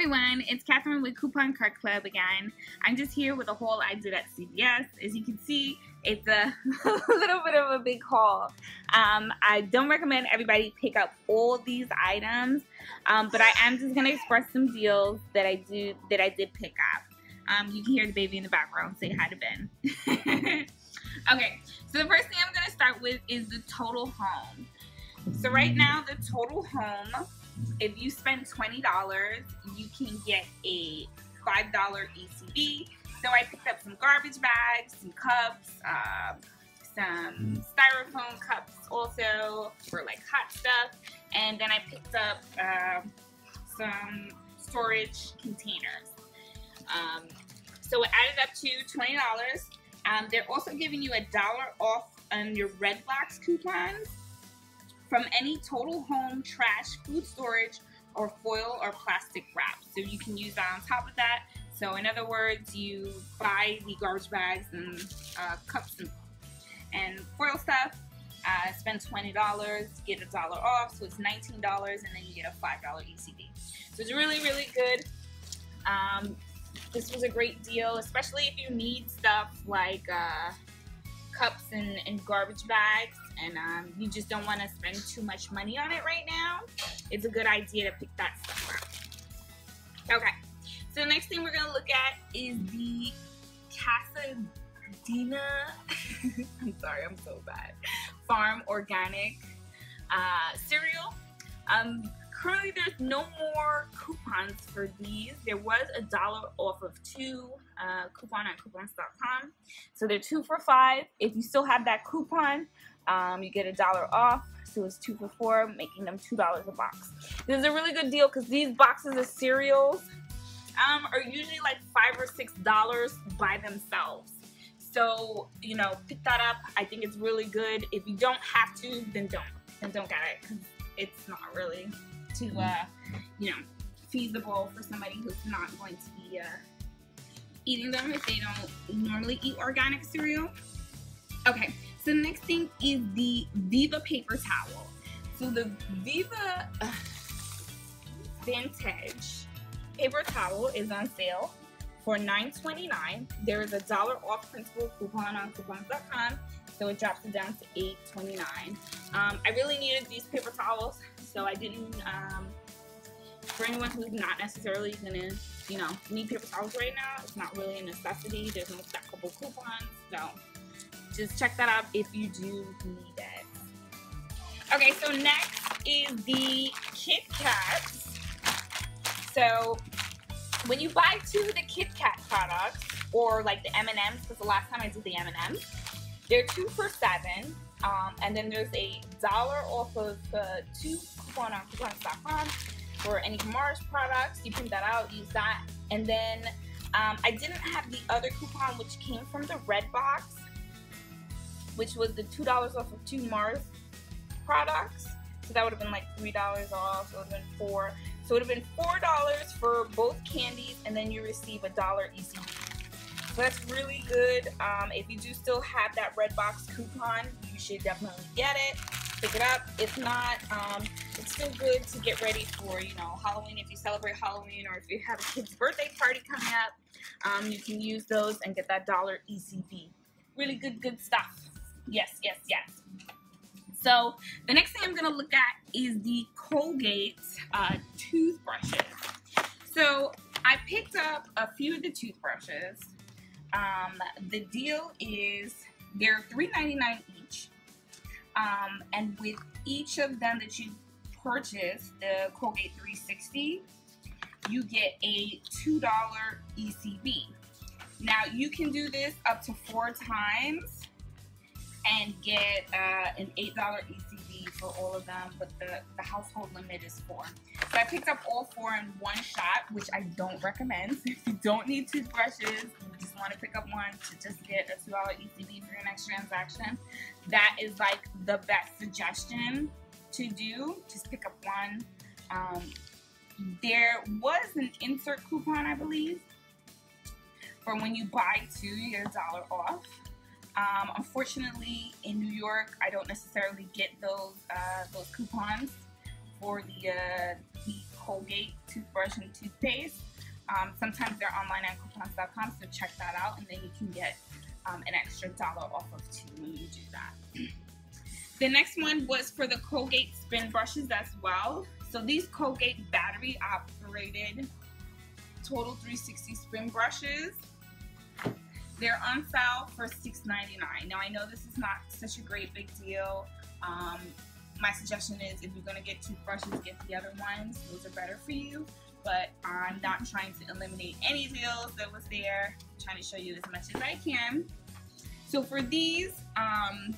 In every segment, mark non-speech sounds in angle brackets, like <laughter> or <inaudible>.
everyone, it's Catherine with Coupon Cart Club again. I'm just here with a haul I did at CVS. As you can see, it's a <laughs> little bit of a big haul. Um, I don't recommend everybody pick up all these items, um, but I am just gonna express some deals that I do that I did pick up. Um, you can hear the baby in the background say hi to Ben. <laughs> okay, so the first thing I'm gonna start with is the total home. So right now, the total home if you spend $20, you can get a $5 ECB. So I picked up some garbage bags, some cups, uh, some styrofoam cups also for like hot stuff. And then I picked up uh, some storage containers. Um, so it added up to $20. Um, they're also giving you a dollar off on your Redbox coupons from any total home trash, food storage, or foil or plastic wrap. So you can use that on top of that. So in other words, you buy the garbage bags and uh, cups and, and foil stuff, uh, spend $20, get a dollar off, so it's $19, and then you get a $5 ECB. So it's really, really good. Um, this was a great deal, especially if you need stuff like uh, cups and, and garbage bags and um, you just don't want to spend too much money on it right now, it's a good idea to pick that stuff up. Okay, so the next thing we're going to look at is the Casadena, <laughs> I'm sorry, I'm so bad, Farm Organic uh, cereal. Um, currently there's no more coupons for these. There was a dollar off of two uh, coupon on coupons.com. So they're two for five. If you still have that coupon, um, you get a dollar off. So it's two for four, making them two dollars a box. This is a really good deal because these boxes of cereals um, are usually like five or six dollars by themselves. So you know, pick that up. I think it's really good. If you don't have to, then don't. Then don't get it because it's not really too, uh, you know, feasible for somebody who's not going to be uh, eating them if they don't normally eat organic cereal. Okay, so the next thing is the Viva paper towel. So the Viva Vantage paper towel is on sale for $9.29. There is a dollar off principal coupon on coupons.com, so it drops it down to $8.29. Um, I really needed these paper towels, so I didn't. Um, for anyone who's not necessarily gonna, you know, need paper towels right now, it's not really a necessity. There't no stackable coupons, so just check that out if you do need it. Okay, so next is the Kit Kats. So when you buy two of the Kit Kat products, or like the M&Ms, because the last time I did the M&Ms, they're two for seven. Um, and then there's a dollar off of the two coupon on coupons.com for any Mars products. You print that out, use that. And then um, I didn't have the other coupon, which came from the red box which was the $2 off of two Mars products. So that would have been like $3 off, so it would have been 4 So it would have been $4 for both candies, and then you receive a dollar ECB. So that's really good. Um, if you do still have that red box coupon, you should definitely get it. Pick it up. If not, um, it's still good to get ready for, you know, Halloween. If you celebrate Halloween or if you have a kid's birthday party coming up, um, you can use those and get that dollar ECB. Really good, good stuff. Yes, yes, yes. So the next thing I'm going to look at is the Colgate uh, toothbrushes. So I picked up a few of the toothbrushes. Um, the deal is they're $3.99 each. Um, and with each of them that you purchase, the Colgate 360, you get a $2 ECB. Now you can do this up to four times and get uh, an $8 ECB for all of them, but the, the household limit is four. So I picked up all four in one shot, which I don't recommend. <laughs> If you don't need toothbrushes, you just want to pick up one to just get a $2 ECB for your next transaction, that is like the best suggestion to do. Just pick up one. Um, there was an insert coupon, I believe, for when you buy two, you get a dollar off. Um, unfortunately, in New York, I don't necessarily get those uh, those coupons for the, uh, the Colgate toothbrush and toothpaste. Um, sometimes they're online at coupons.com, so check that out, and then you can get um, an extra dollar off of two when you do that. the next one was for the Colgate spin brushes as well. So these Colgate battery operated Total 360 spin brushes. They're on sale for $6.99. Now I know this is not such a great big deal. Um, my suggestion is if you're going to get toothbrushes, get the other ones. Those are better for you. But I'm not trying to eliminate any deals that was there. I'm trying to show you as much as I can. So for these, um,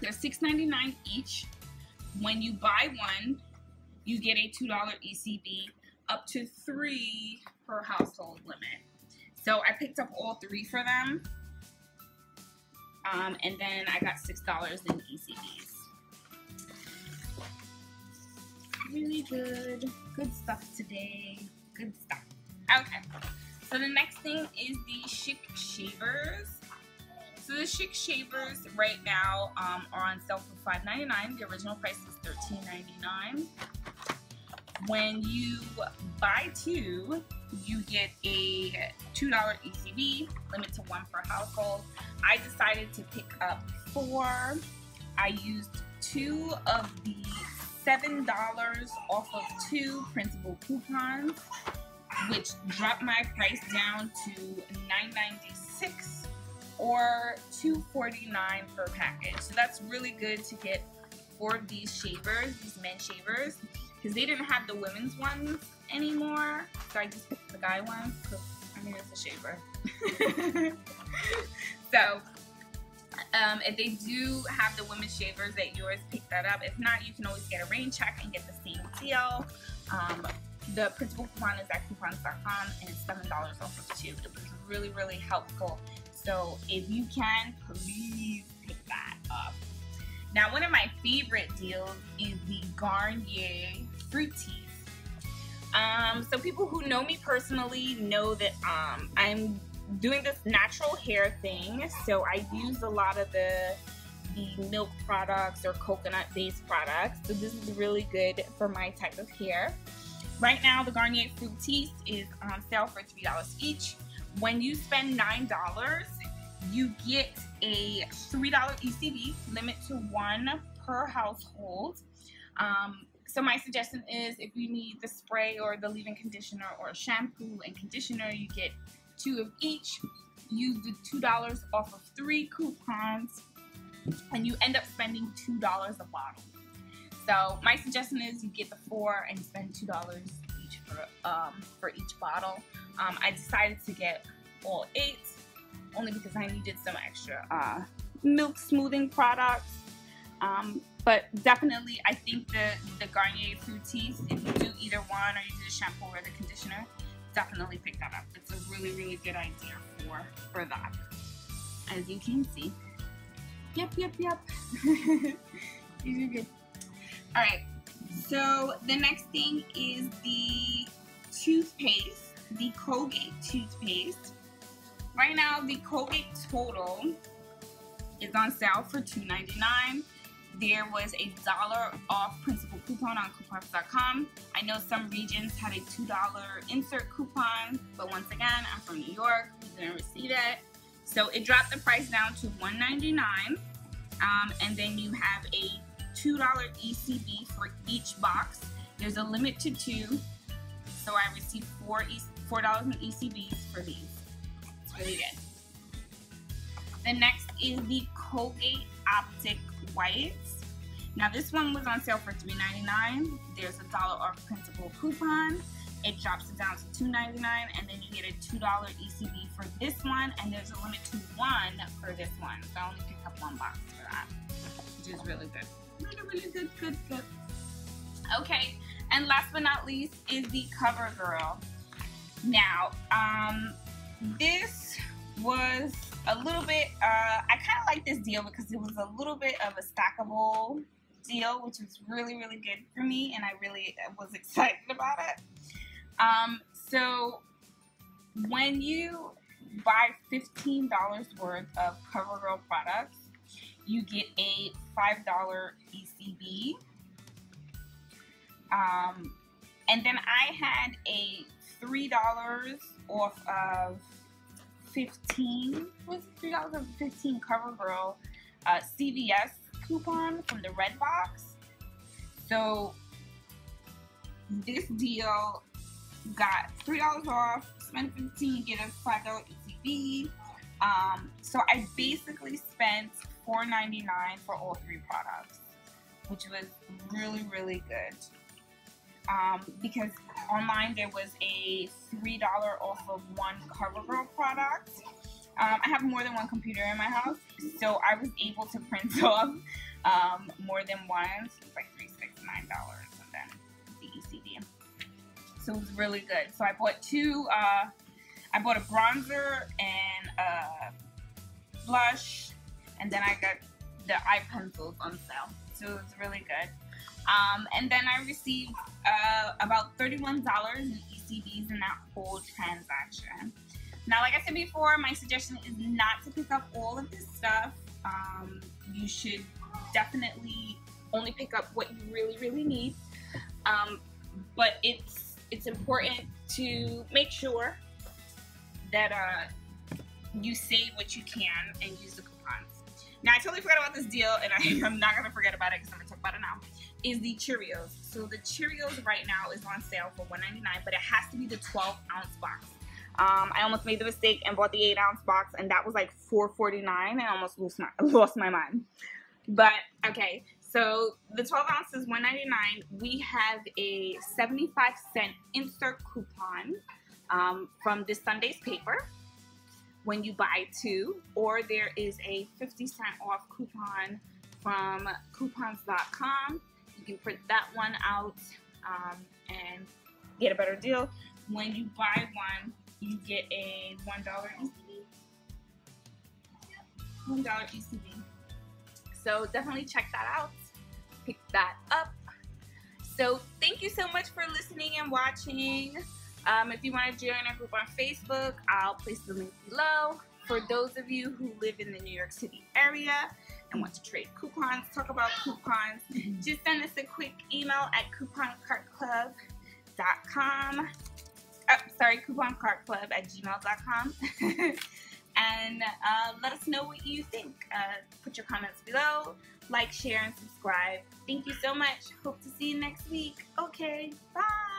they're $6.99 each. When you buy one, you get a $2 ECB up to three per household limit. So I picked up all three for them. Um, and then I got $6 in ECBs. Really good, good stuff today. Good stuff. Okay, so the next thing is the Schick Shavers. So the Schick Shavers right now um, are on sale for $5.99. The original price is $13.99. When you buy two, you get a $2 ECB, limit to one per household. I decided to pick up four. I used two of the $7 off of two principal coupons, which dropped my price down to $9.96 or $2.49 per package. So that's really good to get four of these shavers, these men shavers, because they didn't have the women's ones anymore. So I just picked the guy ones because I mean it's a shaver. <laughs> so um, if they do have the women's shavers at yours, pick that up. If not, you can always get a rain check and get the same deal. Um, the principal coupon is at coupons.com and it's $7 off of two. It was really, really helpful. So if you can, please pick that up. Now, one of my favorite deals is the Garnier Fructis. Um, so people who know me personally know that um, I'm doing this natural hair thing. So I use a lot of the the milk products or coconut based products. So this is really good for my type of hair. Right now, the Garnier Fructis is on sale for $3 each. When you spend $9, you get a $3 ECB, limit to one per household. Um, so my suggestion is if you need the spray or the leave-in conditioner or shampoo and conditioner, you get two of each. Use the $2 off of three coupons and you end up spending $2 a bottle. So my suggestion is you get the four and spend $2 each for, um, for each bottle. Um, I decided to get all eight only because I needed some extra uh, milk smoothing products. Um, but definitely, I think the, the Garnier Fructis, if you do either one or you do the shampoo or the conditioner, definitely pick that up. It's a really, really good idea for, for that. As you can see. Yep, yep, yep. <laughs> These are good. Alright, so the next thing is the toothpaste, the Colgate toothpaste. Right now, the Colgate Total is on sale for $2.99 there was a dollar off principal coupon on coupons.com. I know some regions had a $2 insert coupon, but once again, I'm from New York. We didn't receive it. So it dropped the price down to $1.99. Um, and then you have a $2 ECB for each box. There's a limit to two. So I received four $4 in ECBs for these. It's really good. The next is the Colgate Optic whites. Now this one was on sale for $3.99. There's a dollar off principal coupon. It drops it down to $2.99 and then you get a $2 ECB for this one and there's a limit to one for this one. So I only picked up one box for that, which is really good. Really, really good, good, good. Okay, and last but not least is the CoverGirl. Now, um, this was a little bit, uh, I kind of like this deal because it was a little bit of a stackable deal, which was really, really good for me, and I really was excited about it. Um, so when you buy $15 worth of CoverGirl products, you get a $5 ECB. Um, and then I had a three dollars off of fifteen was three dollars off fifteen CoverGirl uh, CVS coupon from the Red Box. So this deal got three dollars off, spend fifteen, get a five dollar ECB. Um, so I basically spent four ninety nine for all three products, which was really really good. Um, because online there was a three dollar off of one CoverGirl product. Um, I have more than one computer in my house, so I was able to print <laughs> off um, more than one. So it was like three six nine dollars, and then the ECB. So it was really good. So I bought two. Uh, I bought a bronzer and a blush, and then I got the eye pencils on sale. So it was really good. Um, and then I received uh, about $31 in ECBs in that whole transaction. Now, like I said before, my suggestion is not to pick up all of this stuff. Um, you should definitely only pick up what you really, really need. Um, but it's it's important to make sure that uh, you save what you can and use the coupons. Now, I totally forgot about this deal, and I, <laughs> am not going to forget about it because I'm going to talk about it now, is the Cheerios. So the Cheerios right now is on sale for $1.99, but it has to be the 12 ounce box. Um, I almost made the mistake and bought the 8 ounce box, and that was like $4.49, and I almost lost my, <laughs> lost my mind. But, okay, so the 12 ounce is $1.99. We have a 75 cent insert coupon um, from this Sunday's paper when you buy two, or there is a 50 cent off coupon from coupons.com. You can print that one out um, and get a better deal. When you buy one, you get a $1 ECB. $1 ECB. So definitely check that out. Pick that up. So thank you so much for listening and watching. Um, if you want to join our group on Facebook, I'll place the link below. For those of you who live in the New York City area and want to trade coupons, talk about coupons, just send us a quick email at couponcartclub.com. Oh, sorry, couponcartclub at gmail.com. <laughs> and uh, let us know what you think. Uh, put your comments below, like, share, and subscribe. Thank you so much. Hope to see you next week. Okay, bye.